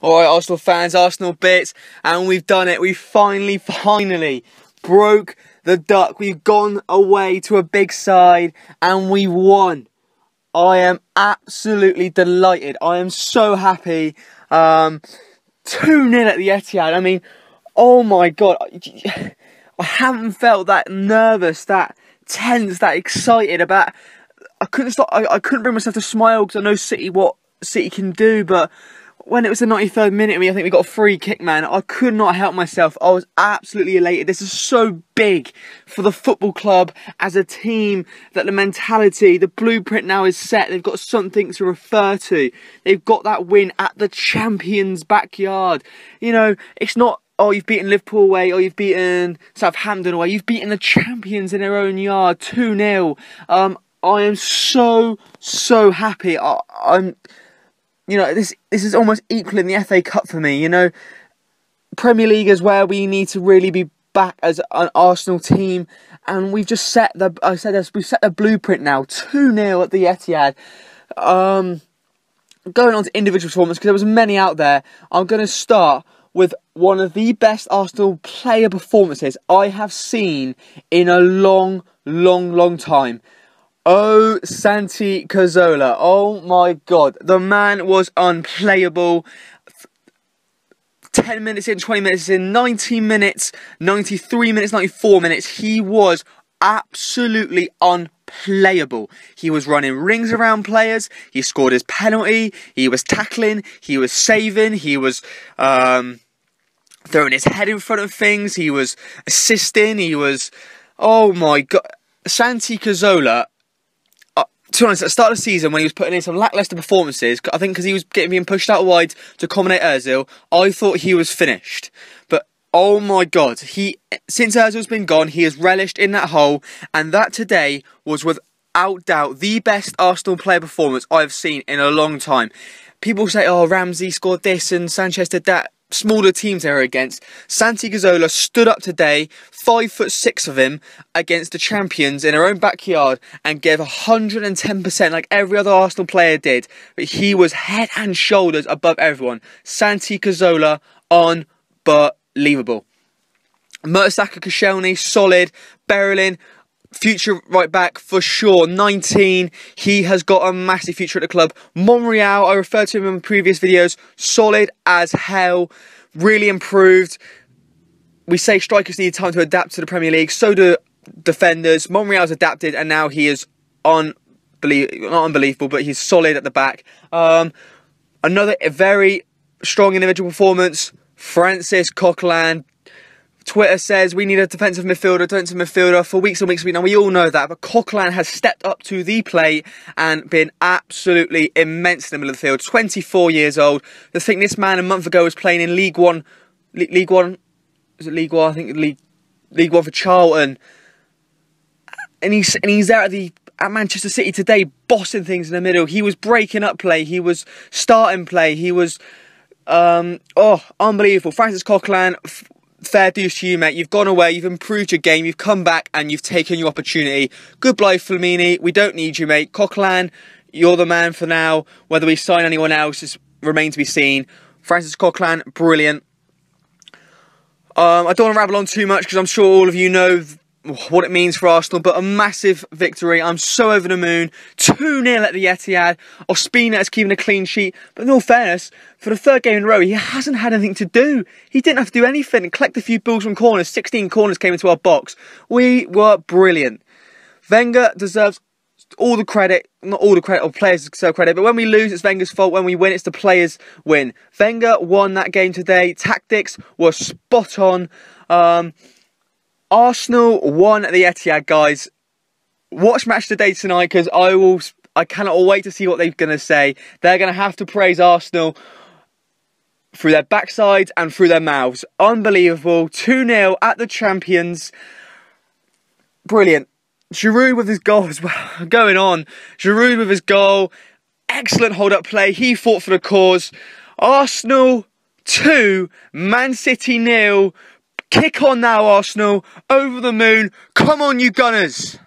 Alright, Arsenal fans, Arsenal bits, and we've done it. We finally, finally broke the duck. We've gone away to a big side, and we won. I am absolutely delighted. I am so happy. Um, 2 0 at the Etihad. I mean, oh my god. I haven't felt that nervous, that tense, that excited about. I couldn't stop. I, I couldn't bring myself to smile because I know City what City can do, but when it was the 93rd minute, we I think we got a free kick, man. I could not help myself. I was absolutely elated. This is so big for the football club as a team that the mentality, the blueprint now is set. They've got something to refer to. They've got that win at the champions' backyard. You know, it's not oh, you've beaten Liverpool away, or you've beaten Southampton away. You've beaten the champions in their own yard, 2 0. Um, I am so, so happy. I, I'm you know, this this is almost equal in the FA Cup for me. You know, Premier League is where we need to really be back as an Arsenal team, and we've just set the I said this we've set the blueprint now two 0 at the Etihad. Um, going on to individual performance because there was many out there. I'm going to start with one of the best Arsenal player performances I have seen in a long, long, long time. Oh, Santi Cazorla. Oh my god. The man was unplayable. 10 minutes in, 20 minutes in, 19 minutes, 93 minutes, 94 minutes. He was absolutely unplayable. He was running rings around players. He scored his penalty. He was tackling. He was saving. He was um, throwing his head in front of things. He was assisting. He was. Oh my god. Santi Cazorla to be honest, at the start of the season, when he was putting in some lackluster performances, I think because he was getting being pushed out wide to accommodate Ozil, I thought he was finished. But oh my god, he since Ozil's been gone, he has relished in that hole, and that today was without doubt the best Arsenal player performance I've seen in a long time. People say, "Oh, Ramsey scored this and Sanchez did that." Smaller teams they were against. Santi Cazorla stood up today, five foot six of him, against the champions in her own backyard and gave 110% like every other Arsenal player did. But he was head and shoulders above everyone. Santi Cazorla, unbelievable. Mertesacker Koscielny, solid. Bellerin, future right back for sure. 19. He has got a massive future at the club. Monreal, I referred to him in previous videos. Solid as hell. Really improved. We say strikers need time to adapt to the Premier League. So do defenders. Monreal's adapted and now he is unbelievable. Not unbelievable, but he's solid at the back. Um, another very strong individual performance. Francis Coquelin Twitter says we need a defensive midfielder, defensive midfielder for weeks and weeks. We now we all know that, but Coquelin has stepped up to the plate and been absolutely immense in the middle of the field. 24 years old. The thing this man a month ago was playing in League One, League One, is it League One? I think League League One for Charlton, and he's and he's there at the at Manchester City today, bossing things in the middle. He was breaking up play. He was starting play. He was. Um, oh, unbelievable. Francis Coquelin, fair dues to you, mate. You've gone away, you've improved your game, you've come back, and you've taken your opportunity. Goodbye, Flamini. We don't need you, mate. Coquelin, you're the man for now. Whether we sign anyone else is remains to be seen. Francis Coquelin, brilliant. Um, I don't want to rabble on too much because I'm sure all of you know what it means for Arsenal, but a massive victory. I'm so over the moon. 2 0 at the Etihad. Ospina is keeping a clean sheet. But in all fairness, for the third game in a row, he hasn't had anything to do. He didn't have to do anything. Collect a few balls from corners. 16 corners came into our box. We were brilliant. Wenger deserves all the credit, not all the credit, or players deserve credit, but when we lose, it's Wenger's fault. When we win, it's the players' win. Wenger won that game today. Tactics were spot on. Um, Arsenal won at the Etihad, guys. Watch match today tonight because I will. I cannot wait to see what they're going to say. They're going to have to praise Arsenal through their backsides and through their mouths. Unbelievable. 2 0 at the champions. Brilliant. Giroud with his goal as well. Going on. Giroud with his goal. Excellent hold up play. He fought for the cause. Arsenal 2, Man City nil. Kick on now, Arsenal. Over the moon. Come on, you Gunners.